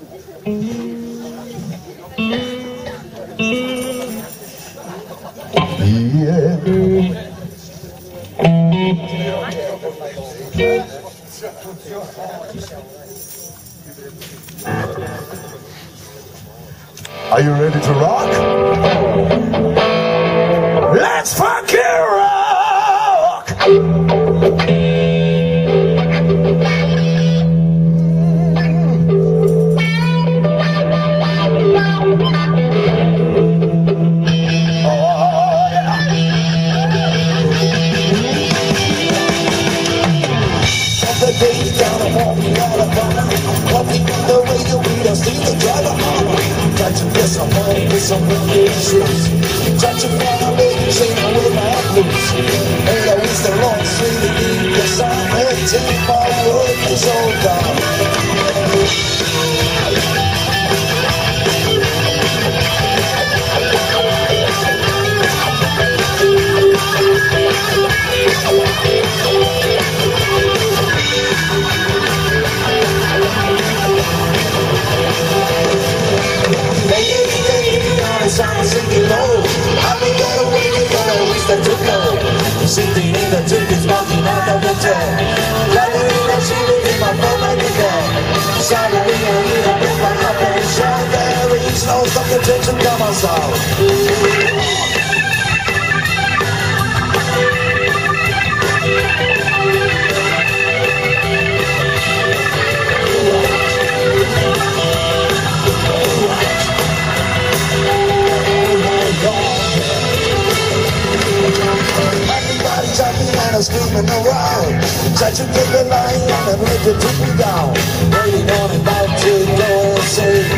Are you ready to rock? Got to get some money with some good shoes. Got to find a lady chain with my blues. And I wish the long of me, I'm a attention, come on, I'm screaming around. Try to get the line and let the me down. Waiting on about to go and say,